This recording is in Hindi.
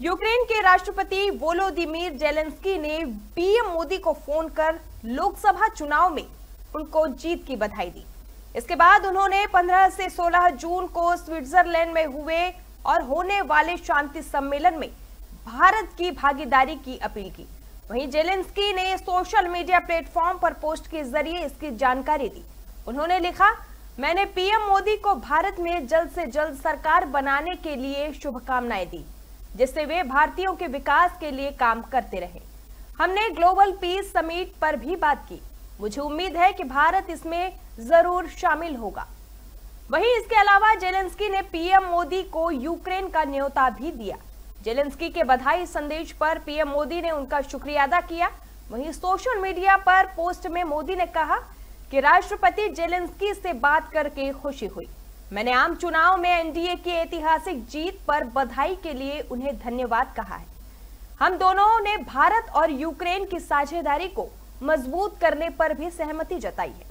यूक्रेन के राष्ट्रपति वोलोदिमीर जेलेंस्की ने पीएम मोदी को फ़ोन कर लोकसभा चुनाव में उनको जीत की बधाई दी। इसके बाद उन्होंने 15 से 16 जून को स्विट्जरलैंड में हुए और होने वाले शांति सम्मेलन में भारत की भागीदारी की अपील की। वहीं जेलेंस्की ने सोशल मीडिया प्लेटफॉर्म पर पोस्ट के ज़रिए इसकी जानकारी दी। उन्होंने लिखा, मैंने पीएम मोदी को भारत में जल्द से जल्द सरकार बनाने के लिए शुभकामनाएँ दी। जिससे वे भारतीयों के विकास के लिए काम करते रहे। हमने ग्लोबल पीस समिट पर भी बात की। मुझे उम्मीद है कि भारत इसमें ज़रूर शामिल होगा। वहीं इसके अलावा जेलेंस्की ने पीएम मोदी को यूक्रेन का न्योता भी दिया। जेलेंस्की के बधाई संदेश पर पीएम मोदी ने उनका शुक्रिया अदा किया। वहीं सोशल मीडिया पर पोस्ट में मोदी ने कहा कि राष्ट्रपति जेलेंस्की से बात करके खुशी हुई। मैंने आम चुनाव में एनडीए की ऐतिहासिक जीत पर बधाई के लिए उन्हें धन्यवाद कहा है। हम दोनों ने भारत और यूक्रेन की साझेदारी को मज़बूत करने पर भी सहमति जताई है।